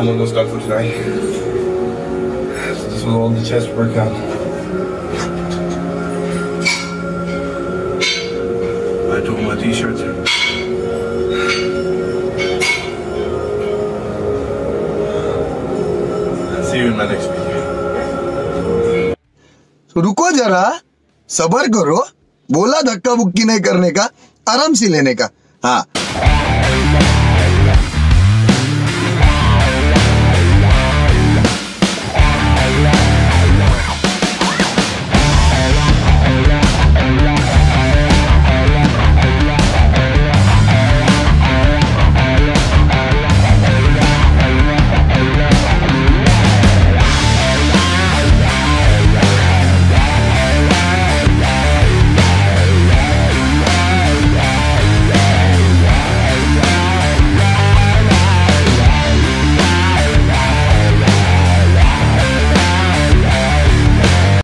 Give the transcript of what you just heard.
I'm gonna go start for tonight. So this was all the chest workout. I took my t-shirts. See you in my next video. So, रुको जरा सबर करो बोला धक्का बुक्की नहीं करने का आराम से लेने का हाँ